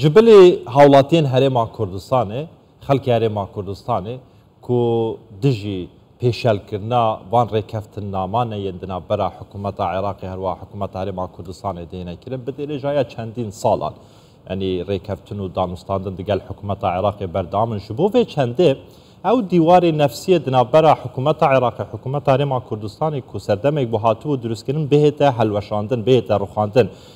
ژ بلێ هاوڵاتیێن هەرێما کوردستانێ، خەلکی هەرێما کوردستانێ ک دژی پێشێلکردنا ڤان رێککەفتننامانە یێن دنا بەرا حکوومەتا عێراقێ هەروا حکوومەتا هەرێما کوردستانێ دێنە کرن بدێرێژایا چەندین ساڵان یەنی رێککەفتن و دانوستاندن دگەل حکوومەتا عێراقێ بەردەامن ژ بۆ ڤێ چەندێ ئەو دیوارێ نەفسیێ دنا بەرا حکوومەتا عێراقێ حکوومەتا هەرێما کوردستانێ ک سەردەمێگ بۆ هاتبوو دروسکردن بێێتە هەلوەشاندن بێێتە روخاندن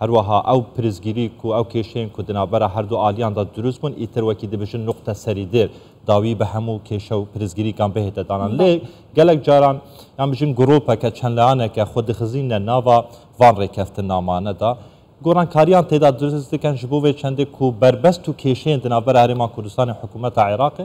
هەروەها ئەو پرسگیریک و ئەو کێشەین کو دنابەرا هەردو ئالیاندا دروس بون ئیتر وەکی دبژن نوقتە سەریدر داوی بە هەمو کێشە و پرسگیریکان بهێتە دانان لێ بەڵێ. گەلەک جاران یان بژین گڕوپەکە چەند لایەنەکە خۆ دخزیننە ناوا ڤان رێککەفتننامانەدا گۆڕانکاریان تێدا دروس دکەن ژبۆ ڤێ چەندێک کو بەربەست و کێشەیێن دنابەرا هەرێما کوردستان و حکومەتا عێراقێ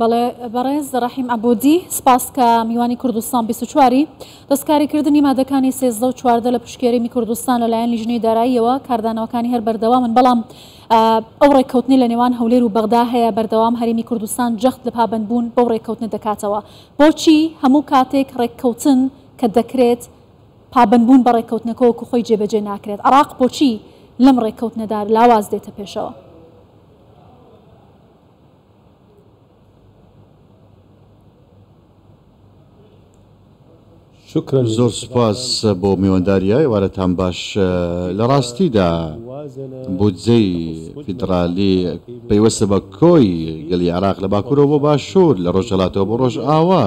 بەڵێ بەڕێز ڕەحیم عەبودی سپاس کە میوانی کوردستان بیست و چواری دەستکاریکردنی مادەکانی سێزدە و چواردە لە پشکێریمی کوردستان لەلایەن لیژنەی داراییەوە کاردانەوەکانی هەر بەردەوامن بەڵام ئەو ڕێککەوتنی لە نێوان هەولێر و بەغدا هەیە بەردەوام هەرێمی کوردستان جەخت لە پابەندبوون بەو ڕێککەوتنە دەکاتەوە بۆچی هەموو کاتێک ڕێککەوتن کە دەکرێت پابەندبوون بە ڕێککەوتنەکەوەکو خۆی جێبەجێ ناکرێت عراق بۆچی لەم ڕێککەوتنەدا لاواز دێتە پێشەوە زۆر سوپاس بۆ میوانداریە ئێوارەتان باش لە ڕاستیدا بودجەی فیدڕالی پەیوەستە بە کۆی گەلی عێراق لە باکوورەوە بۆ باشوور لە ڕۆژهەڵاتەوە بۆ ڕۆژئاوا.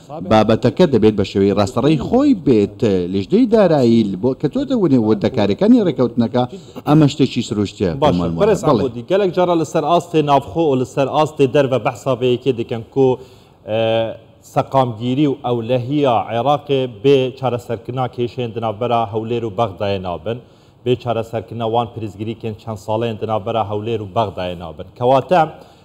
بابەتەکە دەبێت بە شێوەی ڕاستەڕێی خۆی بێت لیژنەی دارایی بۆ کردۆتە ونێ وردەکاریەکانی ڕێکەوتنەکە ئەمە شتێکی سروشتیە بۆ من وایە بەڵێ. باشە بەرێز عەمودی گەلەک جارە لە سەر ئاستێ ناڤخۆ و لە سەر ئاستێ دەرڤە بەحسا ڤەیەکێ دکەن کو سەقامگیری و ئەولەهیە عێڕاقێ بێ چارەسەرکردنا کێشەێن دناڤ بەرا هەولێر و بەغداێ نابن بێ چارەسەرکردنا وان پریزگریکێن چەن ساڵەێن دناڤ بەرا هەولێر و بەغداێ نابن کەواتە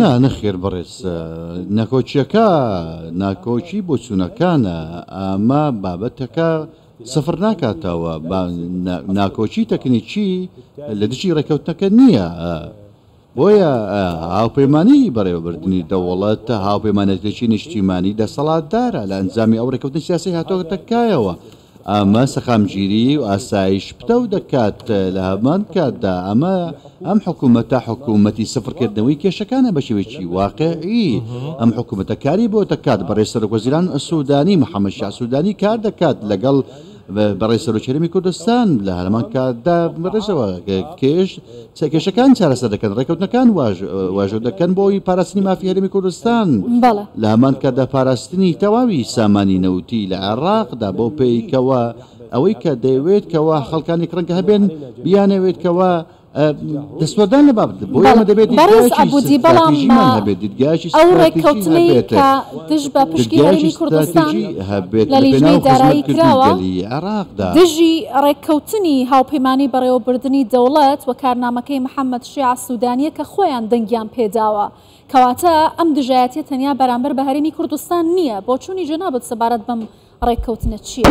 نا نەخێر بەڕێز ناکۆکیەکە ناکۆکی بۆچونەکانە ئەمە بابەتەکە سفر ناکاتەوە ناکۆکی تەکنیکی لە دژی ڕێکەوتنەکە نییە. بۆیە هاوپەیمانیی بەڕێوەبردنی دەوڵەت هاوپەیمانێتێکی نیشتیمانی دەسەڵاتدارە لە ئەنجامی ئەو ڕێککەوتنی سیاسی هاتۆتە کایەوە. ئەمە سەقامگیریی و ئاسایش پتەو دەکات، لە هەمان کاتدا ئەمە ئەم حکوومەتە حکوومەتی سفرکردنەوەی کێشەکانە بە شێوەیەکی واقیعی. ئەم حکوومەتە کاری بۆ دەکات، بەڕێز سەرۆکوەزیران سوودانی، محەممەد شیاع سوودانی کار دەکات لەگەڵ، بەڕێز سەرۆک هەرێمی کوردستان لە هەمان کاتدا بەڕێزەوە کێش کێشەکان چارەسەر دەکەن ڕێکەوتنەکان واژۆ دەکەن بۆی پاراستنی مافی هەرێمی کوردستان لە هەمان کاتدا پاراستنی تەواوی سامانی نەوتی لە عێراقدا بۆ پێیکەوە ئەوەی کە دەیەوێت کەەوە خەڵکانی کڕنگ هەبێن بیانەوێت کەەوە دەستوەردان لە بابت بۆیە ئەمە دەبێت بەڕێز دیدگایەکی عەبودی بەڵام ستراتیژیمان هەبێت دیدگایەکی ئەو ستراتیژی ڕێککەوتنەی هەبێت کە دژ بە پشکی دیدگایەکی هەرێمی کوردستان ستراتیژی هەبێت لە لە لیژنەی پێناو دارایی خزمەتکردنی کراوە گەلی عێراقدا دژی ڕێککەوتنی هاوپەیمانیی بەڕێوەبردنی دەوڵەت و کارنامەکەی محەممەد شیاع سوودانییە کە خۆیان دەنگیان پێ داوە. کەواتە ئەم دژایەتییە تەنیا بەرامبەر بە هەرێمی کوردستان نییە. بۆچوونی جەنابت سەبارەت بەم ڕێککەوتنە چییە؟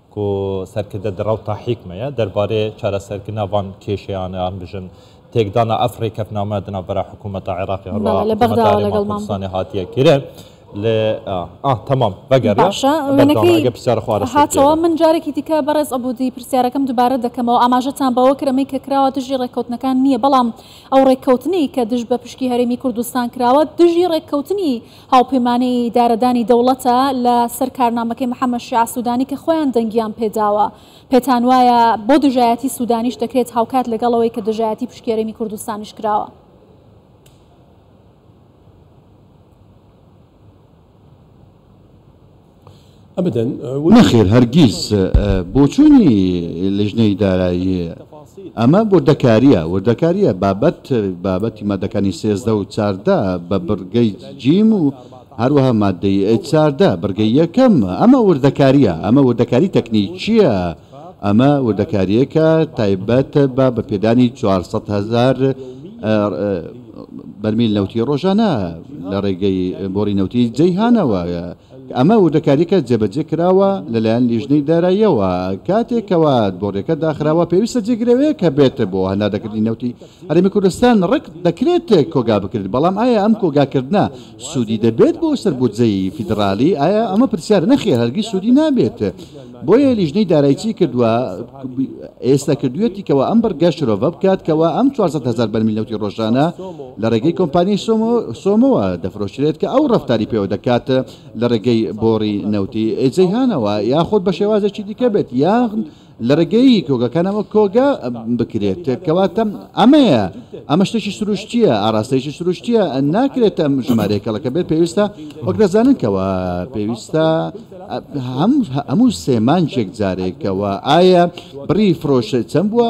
کو سەرکردە دڕە و تاحیک مە یە دەربارەێ چارەسەرکردنا ڤان کێشەێانە یان بژن تێکدانا ئەف رێکەفنامە دە ناڤەرا حکوومەتا عێڕاقێ هەروەها بەڵێ لە حکوومەتا بەغداوە هەرێما لەگەڵ مام بوون کوردستانێ هاتیە کرێ لە ئا ئا تەمام ڤەگەریا باشە بەردەوامە وێنەکەی ئەگەر پرسیارە خۆ ئارەستەت هاتەوە کەێرم من جارێکی دیکە بەڕێز عەبوودی پرسیارەکەم دوبارە دەکەمەوە ئاماژەتان بەوە کرد ئەمەی کە کراوە دژی رێککەوتنەکان نییە بەڵام ئەو رێککەوتنەی کە دژ بە پشکی هەرێمی کوردستان کراوە دژی رێککەوتنی هاوپەیمانی دارەدانی دەوڵەتە لە سەر کارنامەکەی محەمەد شیاع سودانی کە خۆیان دەنگیان پێ داوە. پێتان وایە بۆ دژایەتی سودانیش دەکرێت هاوکات لەگەڵ ئەوەی کە دژایەتی پشکێرمی کوردستانیش کراوە؟ نەخێر هەرگیز، بۆچوونی لیژنەی دارایی ئەمە وردەکارییە، وردەکارییە بابەت، بابەتی ماددەکانی سێزدە و چاردە بە بڕگەی جیم و هەروەها ماددەی چاردە بڕگەی یەکەم، ئەمە وردەکارییە، ئەمە وردەکاری تەکنیکییە. ئەمە وردەکارییەکە تایبەت بە بەپێدانی چوار سەد هەزار بەرمیل نەوتی ڕۆژانە لە ڕێگەی بۆری نەوتی جەیهانەوە ئەمە وردەکاریکە جێبەجێ کراوە لەلایەن لیژنەی داراییەوە کاتێکەوە بۆرێکە داخراوە پێویستە جێگرەوەیە کە بێت بۆ هەناردەکردنی نەوتی هەرێمی کوردستان ڕک دەکرێت کۆگا بکرێت بەڵام ئایا ئەم کۆگاکردە سوودی دەبێت بۆ سەر بودجەی فیدراالی ئایا ئەمە پرسیار نەخێر هەرگی سوودی نابێت بۆیە لیژنەی دارایچی کردوە ئێستا کردویەتی کەوا ئەم بڕگە شرۆڤە بکات کەوا ئەم 400 هەزار بەرمیل نەوتی ڕۆژانە لە ڕێگەی کۆمپانیای سۆمۆ سۆمۆوە دەفرۆشرێت کە ئەو ڕەفتاری پێوە دەکات لە ڕێگەی بۆڕی نەوتی جەیهانەوە یاخود بە شێوازێکی دیکە بێت یان لە ڕێگەی کۆگەکانەوە کۆگە بکرێت کەواتە ئەمەیە ئەمە شتێکی سروشتیە ئاراستەیەکی سروشتیە ناکرێت ئەم ژمارەیە کەڵەکە بێت پێویستە وەک دەزانن کەەوە پێویستە هەموو سێ مانگێک جارێکەوە ئایا بڕی فرۆش چەند بووە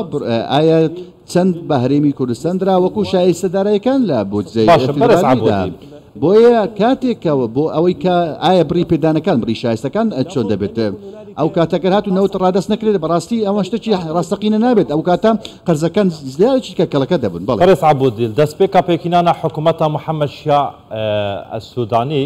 ئایا چەند بە هەرێمی کوردستان درا وەکو شایستە دارایەکان لە بودجەی باشە بەرز فیدراڵیدا عەبودی بۆیە کاتێکەوە بۆ ئەوەی کە ئایا بڕی پێدانەکان بڕی شایستەکان چۆن دەبێت ئەو کاتە گەر هاتو نەوت ڕادەست نەکرێت بەڕاستی ئەوە شتێکی ڕاستەقینە نابێت ئەو کاتە قەرزەکان زیادێکی کە کەڵەکە دەبن بەڵێ بەرز عەبودی دەستپێکا پێکینانە حکومەتا محەمەد شیاع ئەلسودانی،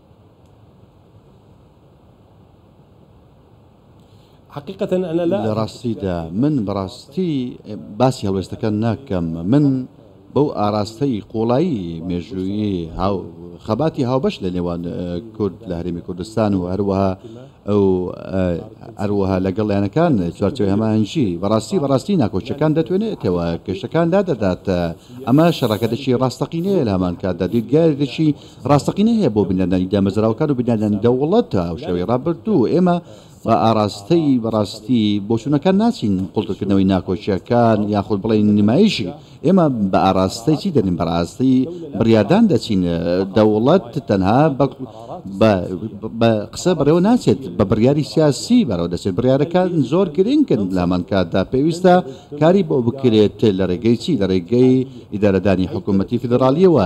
لە ڕاستیدا من بەڕاستی باسی هەڵوێستەکان ناکەم من بەو ئاراستەی قۆڵایی مێژووی هاو خەباتی هاوبەش لە نێوان کورد لە هەرمی کوردستان و هەروەها ئەو ئەروەها لەگەڵ یانەکان چوارچوی هەمانجی بەڕاستی بەڕاستی ناکۆچەکان دەتوێنێتەوە کێشەکان دادەدات ئەمە شەڕەکە دەچی ڕاستەقینەیە لە هەمان کاتدا دیدگایەکی ڕاستەقینەی هەیە بۆ بنیادنانی دامەزراوەکان و بنیادنانی دەوڵەت تا هاوشێوەی ڕابردوو ئێمە بە ئاراستەی بەڕاستی بۆچوونەکان ناچین قوڵترکردنەوەی ناکۆکیەکان یاخود بڵێن نمایشی ئێمە بە ئاراستەی چی دەنین بەڕاستی بڕیادان دەچین دەوڵەت تەنها بە قسە بەڕێوە ناچێت بە بڕیاری سیاسی بەرەوە دەچێت بڕارەکان زۆر گرنگن لامان کاتدا پێویستە کاری بۆ بکرێت لە ڕێگەی چی لە ڕێگەی ئیدارەدانی حکوومەتتی فیدراالیەوە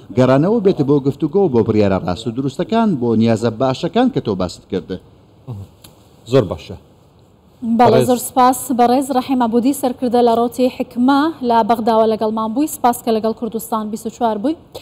گەڕانەوە بێت بۆ گفتوگۆو بۆ بڕیارە ڕاست و دروستەکان بۆ نیازە باشەکان کە تۆ باست کرد. زۆر باشە بەڵێ بەڕێز. زۆر سپاس بەڕێز ڕەحیم عەبودی سەرکردە لە ڕەوتی حیکمە لە بەغداوە لەگەڵمان بووی سپاس کە لەگەڵ کوردستان بیست و چوار بووی.